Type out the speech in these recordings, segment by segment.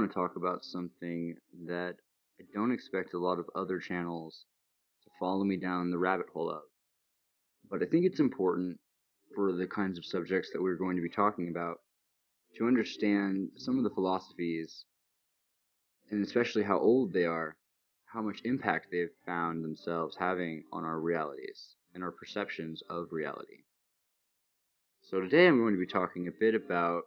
want to talk about something that I don't expect a lot of other channels to follow me down the rabbit hole of. But I think it's important for the kinds of subjects that we're going to be talking about to understand some of the philosophies and especially how old they are, how much impact they've found themselves having on our realities and our perceptions of reality. So today I'm going to be talking a bit about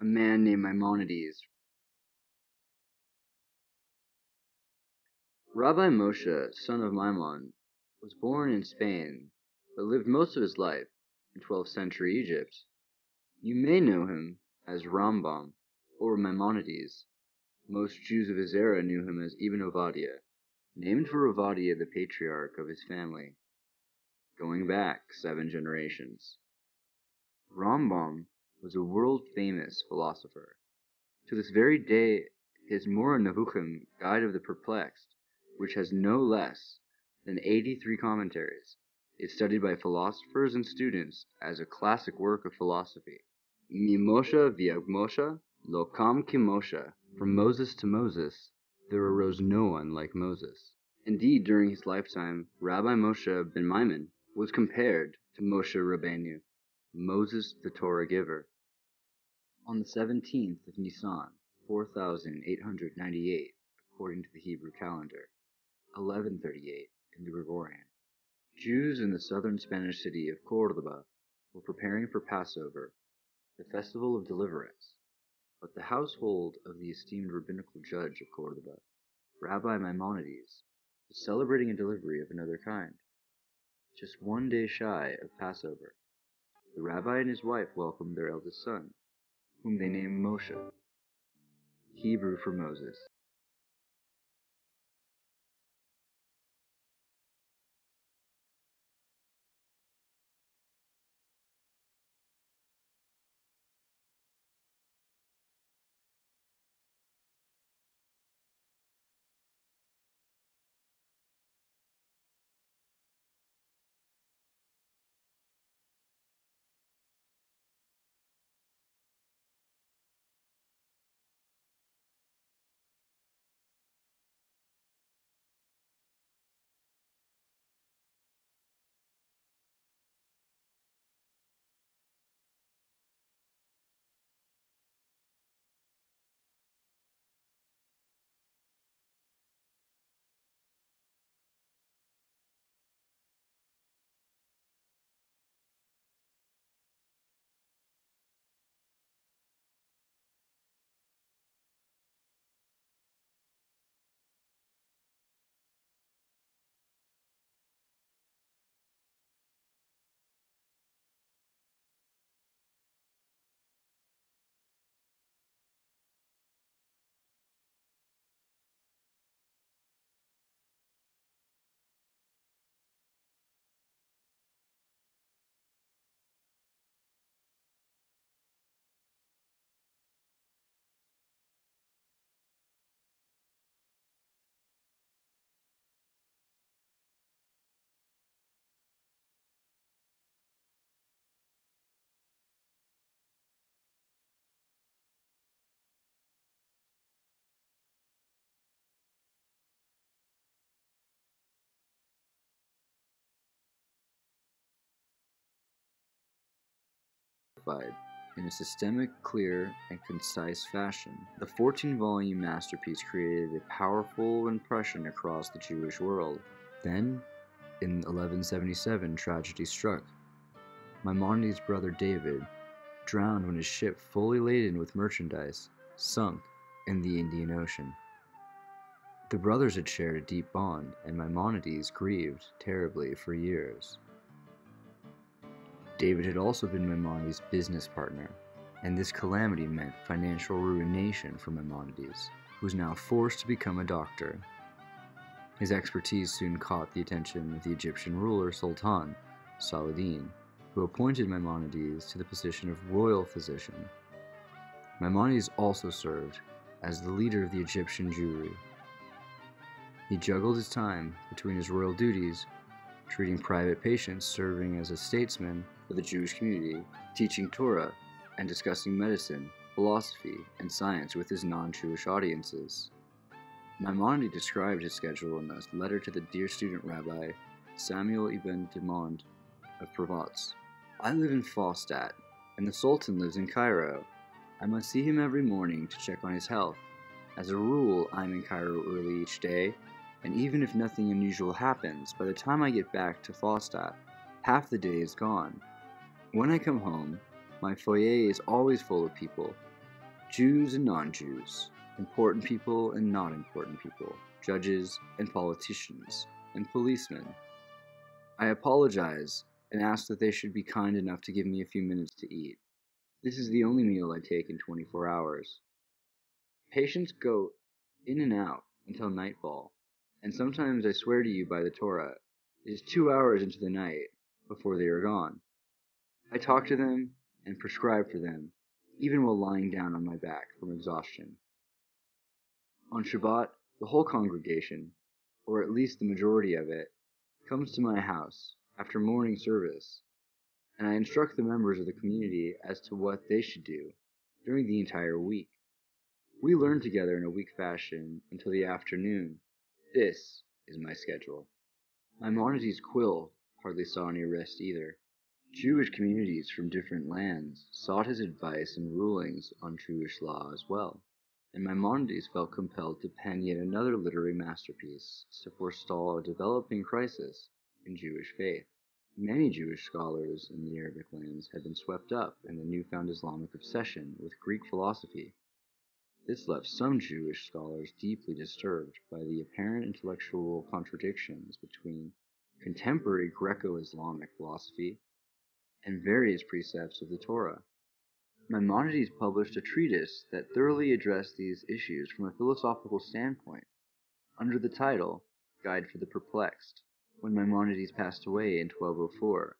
a man named Maimonides Rabbi Moshe, son of Maimon, was born in Spain, but lived most of his life in 12th century Egypt. You may know him as Rambam or Maimonides. Most Jews of his era knew him as Ibn Ovadia, named for Ovadia, the patriarch of his family, going back seven generations. Rambam was a world famous philosopher. To this very day, his Moreh Nevuchim, Guide of the Perplexed, which has no less than 83 commentaries, is studied by philosophers and students as a classic work of philosophy. Mimosha via Moshe, lokam kimosha, from Moses to Moses, there arose no one like Moses. Indeed, during his lifetime, Rabbi Moshe ben Maimon was compared to Moshe Rabbeinu, Moses the Torah giver. On the 17th of Nisan, 4898, according to the Hebrew calendar, 1138 in the Gregorian. Jews in the southern Spanish city of Cordoba were preparing for Passover, the festival of deliverance, but the household of the esteemed rabbinical judge of Cordoba, Rabbi Maimonides, was celebrating a delivery of another kind. Just one day shy of Passover, the rabbi and his wife welcomed their eldest son, whom they named Moshe, Hebrew for Moses. In a systemic, clear, and concise fashion. The 14 volume masterpiece created a powerful impression across the Jewish world. Then, in 1177, tragedy struck. Maimonides' brother David drowned when his ship, fully laden with merchandise, sunk in the Indian Ocean. The brothers had shared a deep bond, and Maimonides grieved terribly for years. David had also been Maimonides' business partner, and this calamity meant financial ruination for Maimonides, who was now forced to become a doctor. His expertise soon caught the attention of the Egyptian ruler Sultan, Saladin, who appointed Maimonides to the position of royal physician. Maimonides also served as the leader of the Egyptian Jewry. He juggled his time between his royal duties, treating private patients, serving as a statesman for the Jewish community, teaching Torah, and discussing medicine, philosophy, and science with his non Jewish audiences. Maimonides described his schedule in a letter to the dear student rabbi Samuel ibn Tibbon of Provence. I live in Fustat, and the Sultan lives in Cairo. I must see him every morning to check on his health. As a rule, I'm in Cairo early each day, and even if nothing unusual happens, by the time I get back to Fustat, half the day is gone. When I come home, my foyer is always full of people Jews and non Jews, important people and not important people, judges and politicians, and policemen. I apologize and ask that they should be kind enough to give me a few minutes to eat. This is the only meal I take in 24 hours. Patients go in and out until nightfall, and sometimes I swear to you by the Torah, it is two hours into the night before they are gone. I talk to them and prescribe for them, even while lying down on my back from exhaustion. On Shabbat, the whole congregation, or at least the majority of it, comes to my house after morning service, and I instruct the members of the community as to what they should do during the entire week. We learn together in a week fashion until the afternoon. This is my schedule. Maimonides' quill hardly saw any rest either. Jewish communities from different lands sought his advice and rulings on Jewish law as well and Maimonides felt compelled to pen yet another literary masterpiece to forestall a developing crisis in Jewish faith. Many Jewish scholars in the Arabic lands had been swept up in the newfound Islamic obsession with Greek philosophy. This left some Jewish scholars deeply disturbed by the apparent intellectual contradictions between contemporary Greco Islamic philosophy and various precepts of the Torah. Maimonides published a treatise that thoroughly addressed these issues from a philosophical standpoint, under the title Guide for the Perplexed. When Maimonides passed away in 1204,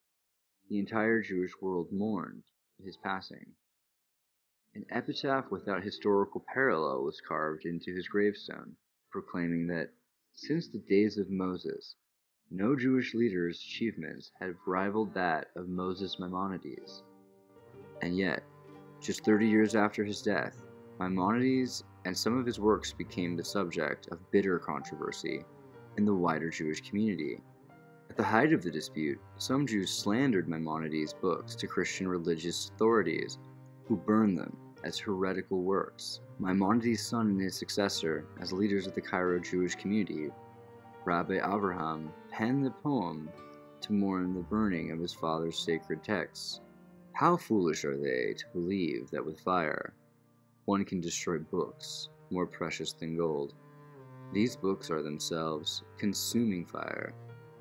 the entire Jewish world mourned his passing. An epitaph without historical parallel was carved into his gravestone, proclaiming that since the days of Moses, no Jewish leader's achievements had rivaled that of Moses Maimonides. And yet, just 30 years after his death, Maimonides and some of his works became the subject of bitter controversy in the wider Jewish community. At the height of the dispute, some Jews slandered Maimonides' books to Christian religious authorities, who burned them as heretical works. Maimonides' son and his successor, as leaders of the Cairo Jewish community, Rabbi Avraham, penned the poem to mourn the burning of his father's sacred texts. How foolish are they to believe that with fire one can destroy books more precious than gold. These books are themselves consuming fire.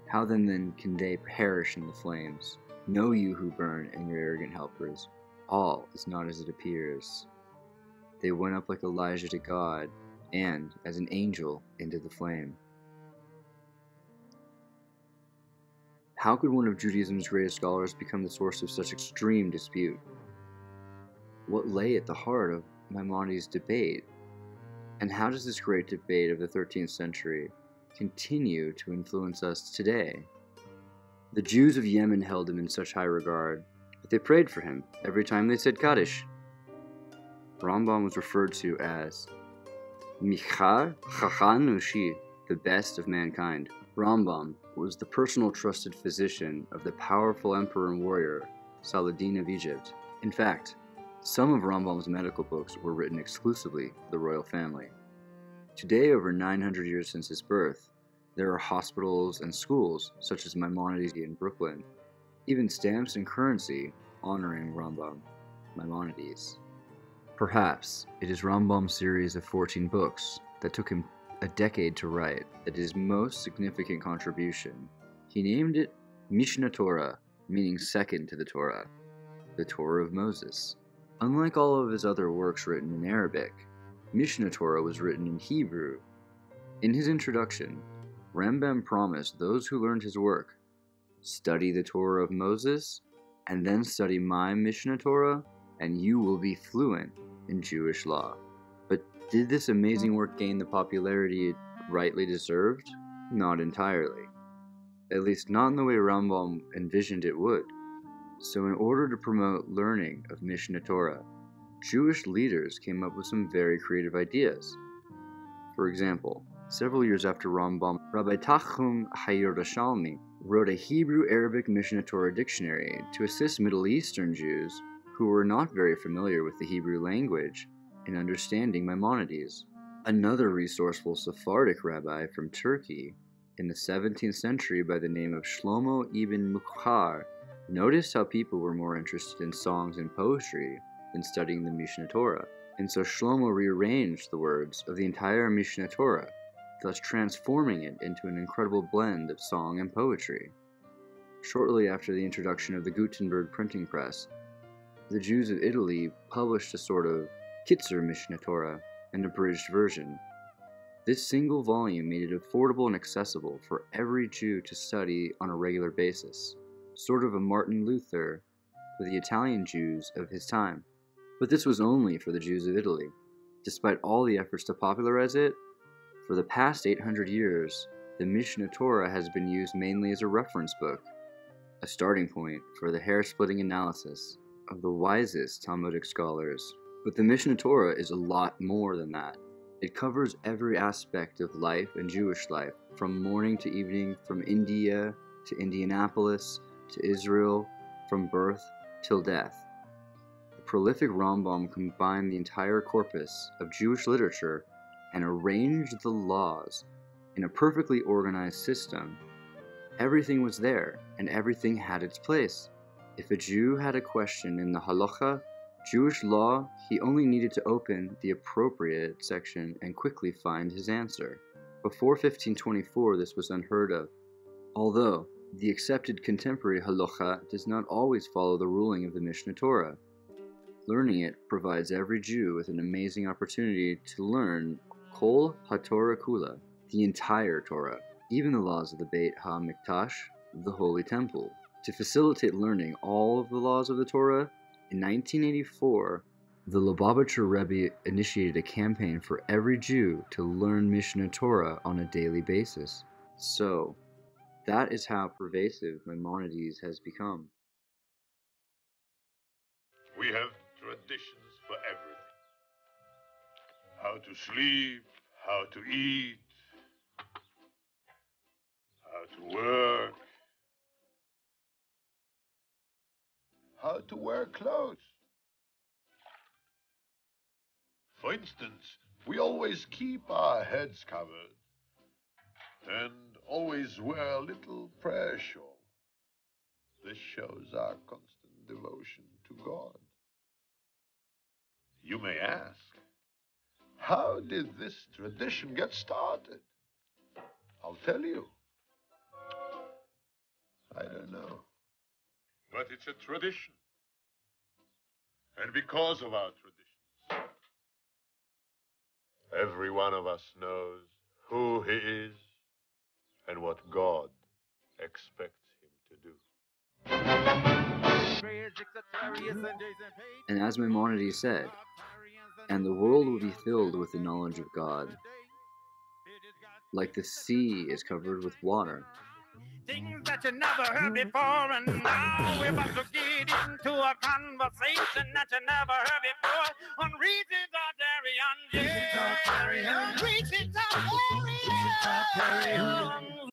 How then then can they perish in the flames? Know you who burn and your arrogant helpers, all is not as it appears. They went up like Elijah to God, and as an angel into the flame. How could one of Judaism's greatest scholars become the source of such extreme dispute? What lay at the heart of Maimonides' debate? And how does this great debate of the 13th century continue to influence us today? The Jews of Yemen held him in such high regard they prayed for him every time they said Kaddish. Rambam was referred to as Michar Chacham Nushi, the best of mankind. Rambam was the personal trusted physician of the powerful emperor and warrior Saladin of Egypt. In fact, some of Rambam's medical books were written exclusively for the royal family. Today, over 900 years since his birth, there are hospitals and schools, such as Maimonides in Brooklyn, even stamps and currency honoring Rambam, Maimonides. Perhaps it is Rambam's series of 14 books that took him a decade to write that his most significant contribution. He named it Mishnah Torah, meaning second to the Torah, the Torah of Moses. Unlike all of his other works written in Arabic, Mishnah Torah was written in Hebrew. In his introduction, Rambam promised those who learned his work study the Torah of Moses and then study my Mishnah Torah, and you will be fluent in Jewish law. But did this amazing hmm. work gain the popularity it rightly deserved? Not entirely. At least, not in the way Rambam envisioned it would. So, in order to promote learning of Mishnah Torah, Jewish leaders came up with some very creative ideas. For example, several years after Rambam, Rabbi Tachum Hayir wrote a Hebrew Arabic Mishneh Torah dictionary to assist Middle Eastern Jews who were not very familiar with the Hebrew language in understanding Maimonides. Another resourceful Sephardic rabbi from Turkey in the 17th century by the name of Shlomo ibn Mukhar noticed how people were more interested in songs and poetry than studying the Mishneh Torah. And so Shlomo rearranged the words of the entire Mishneh Torah, thus transforming it into an incredible blend of song and poetry. Shortly after the introduction of the Gutenberg printing press, the Jews of Italy published a sort of Kitzur Mishneh Torah, an abridged version. This single volume made it affordable and accessible for every Jew to study on a regular basis, sort of a Martin Luther for the Italian Jews of his time. But this was only for the Jews of Italy. Despite all the efforts to popularize it, for the past 800 years, the Mishnah Torah has been used mainly as a reference book, a starting point for the hair splitting analysis of the wisest Talmudic scholars. But the Mishnah Torah is a lot more than that. It covers every aspect of life and Jewish life, from morning to evening, from India to Indianapolis to Israel, from birth till death. The prolific Rambam combined the entire corpus of Jewish literature and arranged the laws in a perfectly organized system. Everything was there, and everything had its place. If a Jew had a question in the halacha, Jewish law, he only needed to open the appropriate section and quickly find his answer. Before 1524, this was unheard of. Although, the accepted contemporary halacha does not always follow the ruling of the Mishnah Torah. Learning it provides every Jew with an amazing opportunity to learn Kol HaTorah Kula, the entire Torah, even the laws of the Beit HaMikdash, the Holy Temple. To facilitate learning all of the laws of the Torah, in 1984, the Lubavitcher Rebbe initiated a campaign for every Jew to learn Mishnah Torah on a daily basis. So, that is how pervasive Maimonides has become. We have everything how to sleep, how to eat, how to work, how to wear clothes. For instance, we always keep our heads covered and always wear a little prayer shawl. This shows our constant devotion to God. You may ask, how did this tradition get started? I'll tell you. I don't know. But it's a tradition. And because of our traditions, every one of us knows who he is and what God expects him to do. And as Maimonides said, and the world will be filled with the knowledge of God, like the sea is covered with water. Things that you never heard before, and now we're about to get into a conversation that you never heard before on Regis Arterion. Yeah, Regis Arterion.